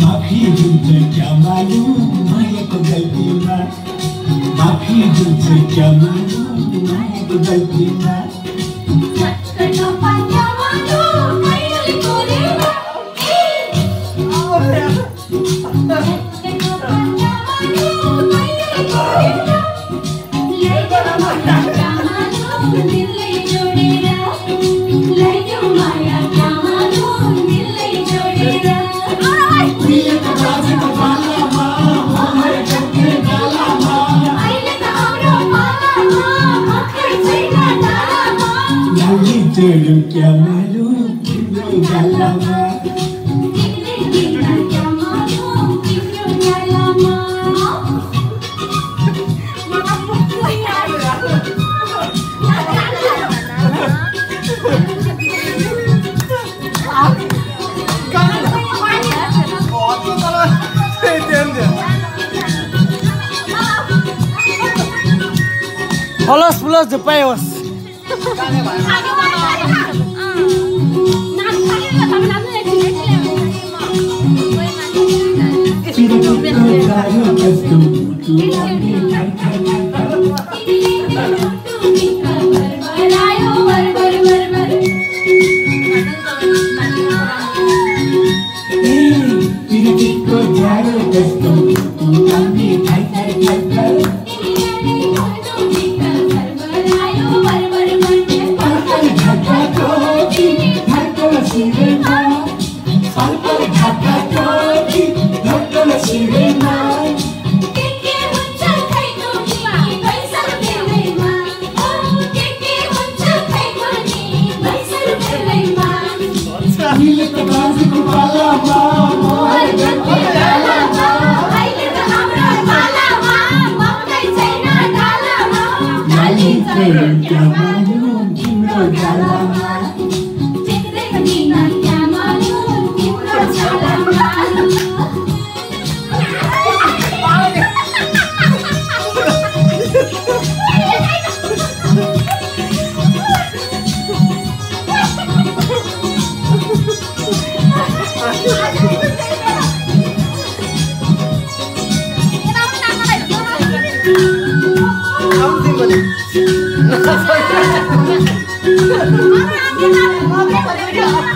माफ़ी तुझे क्या मालूम मैं तो गलती ना माफ़ी तुझे क्या मालूम मैं तो गलती ना Oh, yeah. Halo, sebelas malu, kini. I'm ढका सिरेना করে।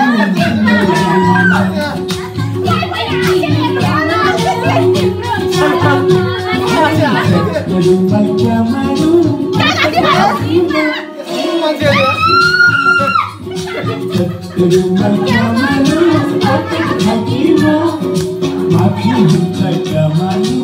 Hakim Hakim Hakim Hakim